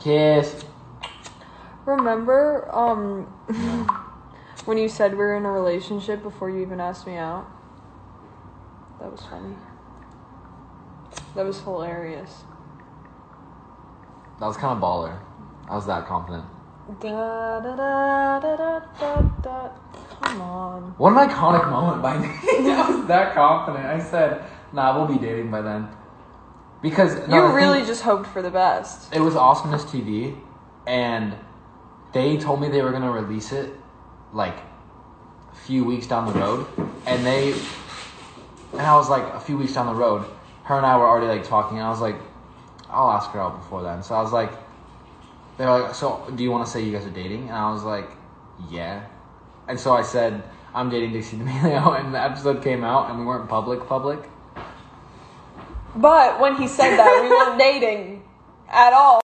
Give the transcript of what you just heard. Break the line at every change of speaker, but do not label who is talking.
Kiss.
Remember, um, when you said we were in a relationship before you even asked me out? That was funny. That was hilarious.
That was kind of baller. I was that confident.
Da, da, da, da, da, da, da. Come on.
What an iconic moment by me. I was that confident. I said, nah, we'll be dating by then. Because no,
you really just hoped for the best.
it was Awesomeness TV, and they told me they were gonna release it like a few weeks down the road, and they and I was like a few weeks down the road. Her and I were already like talking, and I was like, I'll ask her out before then. So I was like, they're like, so do you want to say you guys are dating? And I was like, yeah. And so I said, I'm dating Dixie D'Amelio, and the episode came out, and we weren't public public.
But when he said that, we weren't dating at all.